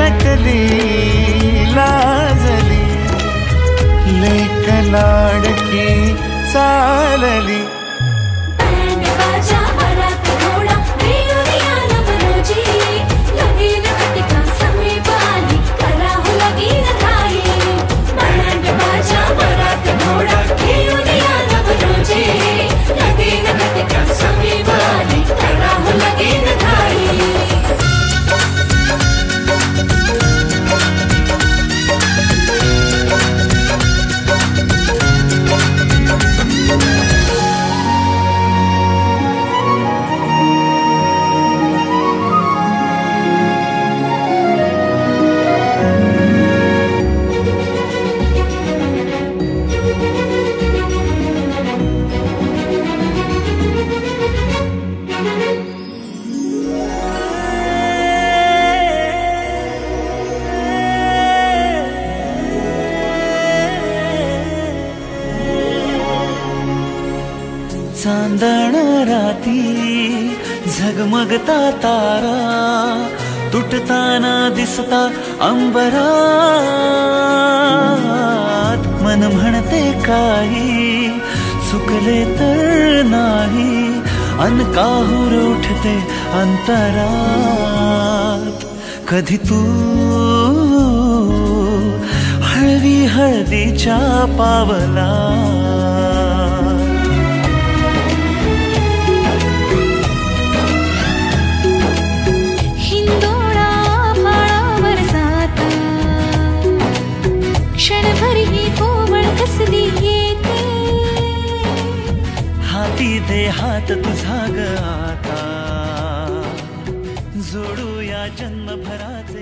नकली लाडकी चालली चांदण राती झगमगता तारा तुटताना दिसता अंबरात मन म्हणते काही चुकले तर नाही अनकाहूर उठते अंतरात. कधी तू हळवी हळदीच्या पावला कोमळ कसली येते हाती दे हात तुझा ग आता. जोडूया जन्मभराचे